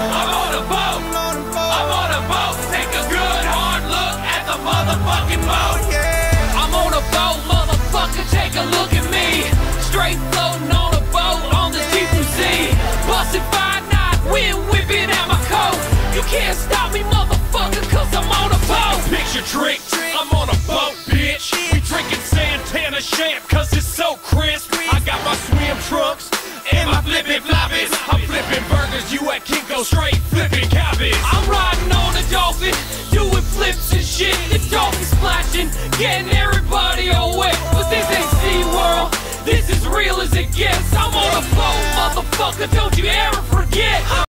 I'm on a boat. I'm on a boat. Take a good hard look at the motherfucking boat. I'm on a boat, motherfucker. Take a look at me. Straight floating on a boat on the deep blue sea. Busted five knots, wind whipping out my coat. You can't stop me, motherfucker, cause I'm on a boat. Picture trick, I'm on a boat, bitch. We drinking Santana champ, cause it's so crisp. I got my swim trunks and my flippin' floppies. I'm flipping at Kinko, straight flipping cabbage. I'm riding on a dolphin, doing flips and shit. The dolphin splashing, getting everybody away. But this ain't SeaWorld, this is real as it gets. I'm on a boat, motherfucker, don't you ever forget.